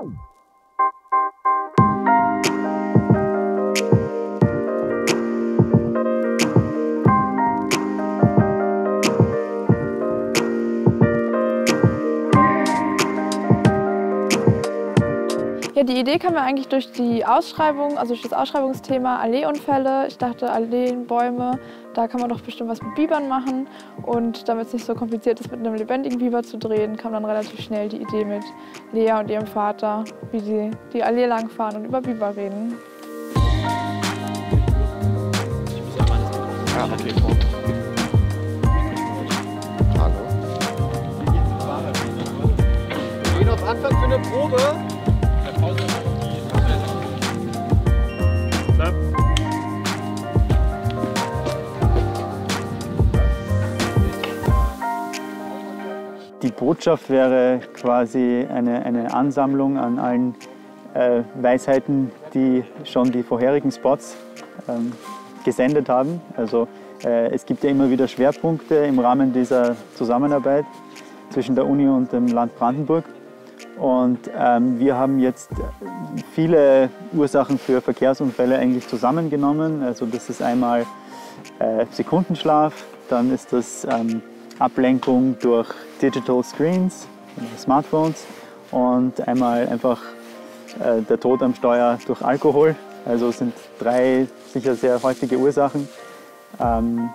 Thank Ja, die Idee kam mir eigentlich durch die Ausschreibung, also durch das Ausschreibungsthema Alleeunfälle. Ich dachte, Alleen, Bäume, da kann man doch bestimmt was mit Bibern machen. Und damit es nicht so kompliziert ist, mit einem lebendigen Biber zu drehen, kam dann relativ schnell die Idee mit Lea und ihrem Vater, wie sie die Allee langfahren und über Biber reden. Ja, okay. Hallo. Wir gehen auf Anfang für eine Probe. Botschaft wäre quasi eine, eine Ansammlung an allen äh, Weisheiten, die schon die vorherigen Spots ähm, gesendet haben. Also äh, es gibt ja immer wieder Schwerpunkte im Rahmen dieser Zusammenarbeit zwischen der Uni und dem Land Brandenburg. Und ähm, wir haben jetzt viele Ursachen für Verkehrsunfälle eigentlich zusammengenommen. Also das ist einmal äh, Sekundenschlaf, dann ist das ähm, Ablenkung durch Digital Screens, Smartphones und einmal einfach äh, der Tod am Steuer durch Alkohol. Also sind drei sicher sehr häufige Ursachen. Ähm,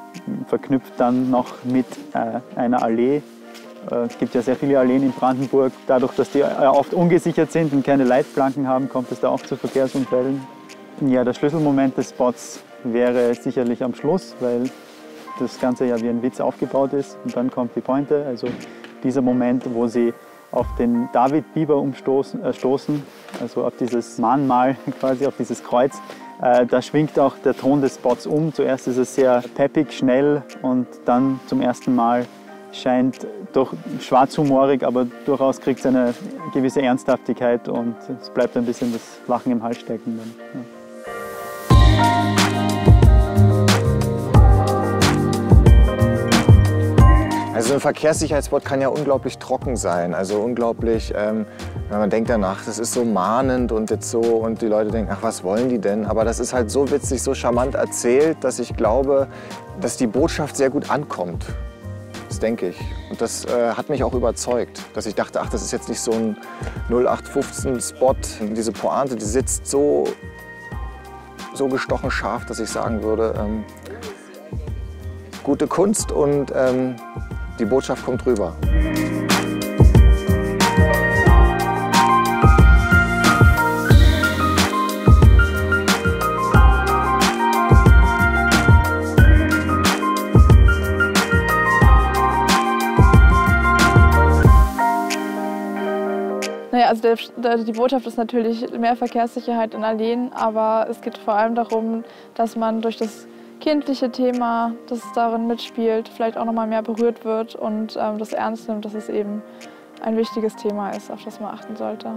verknüpft dann noch mit äh, einer Allee. Äh, es gibt ja sehr viele Alleen in Brandenburg. Dadurch, dass die äh, oft ungesichert sind und keine Leitplanken haben, kommt es da auch zu Verkehrsunfällen. Ja, der Schlüsselmoment des Spots wäre sicherlich am Schluss, weil das Ganze ja wie ein Witz aufgebaut ist. Und dann kommt die Pointe, also dieser Moment, wo sie auf den David Biber umstoßen, äh, stoßen, also auf dieses Mahnmal quasi, auf dieses Kreuz. Äh, da schwingt auch der Ton des Spots um. Zuerst ist es sehr peppig, schnell und dann zum ersten Mal scheint doch schwarzhumorig, aber durchaus kriegt es eine gewisse Ernsthaftigkeit und es bleibt ein bisschen das Lachen im Hals stecken. Dann, ja. Also ein Verkehrssicherheitsspot kann ja unglaublich trocken sein, also unglaublich, ähm, wenn man denkt danach, das ist so mahnend und jetzt so und die Leute denken, ach was wollen die denn? Aber das ist halt so witzig, so charmant erzählt, dass ich glaube, dass die Botschaft sehr gut ankommt. Das denke ich. Und das äh, hat mich auch überzeugt, dass ich dachte, ach das ist jetzt nicht so ein 0815-Spot. Diese Pointe, die sitzt so, so gestochen scharf, dass ich sagen würde, ähm, gute Kunst und ähm, die Botschaft kommt rüber. Naja, also der, der, die Botschaft ist natürlich mehr Verkehrssicherheit in Alleen, aber es geht vor allem darum, dass man durch das kindliche Thema, das darin mitspielt, vielleicht auch noch mal mehr berührt wird und ähm, das ernst nimmt, dass es eben ein wichtiges Thema ist, auf das man achten sollte.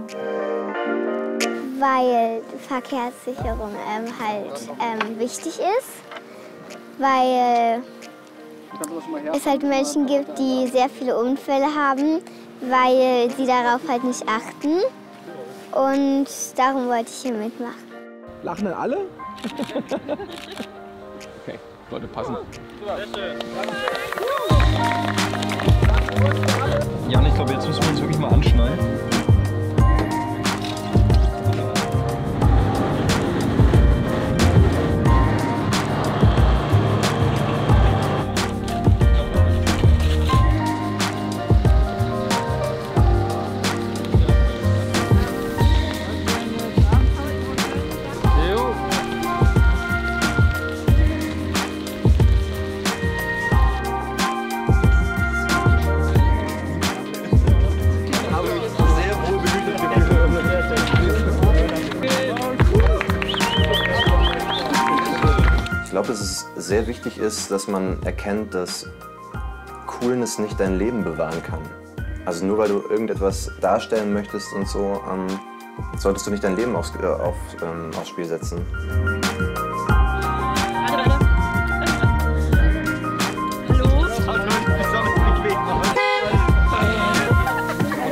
Weil Verkehrssicherung ähm, halt ähm, wichtig ist, weil es halt Menschen gibt, die sehr viele Unfälle haben, weil sie darauf halt nicht achten. Und darum wollte ich hier mitmachen. Lachen dann alle? okay, sollte passen. Jan, glaube, dass es sehr wichtig ist, dass man erkennt, dass Coolness nicht dein Leben bewahren kann. Also nur weil du irgendetwas darstellen möchtest und so, ähm, solltest du nicht dein Leben aufs, äh, auf, ähm, aufs Spiel setzen.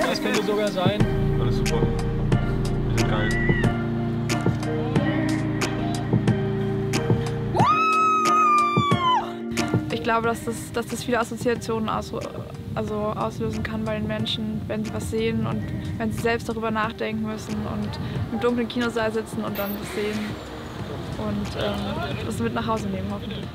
Das könnte sogar sein. Alles super. Glaube, dass das, dass das viele Assoziationen aus, also auslösen kann bei den Menschen, wenn sie was sehen und wenn sie selbst darüber nachdenken müssen und im dunklen Kinosaal sitzen und dann das sehen und ähm, das mit nach Hause nehmen hoffentlich.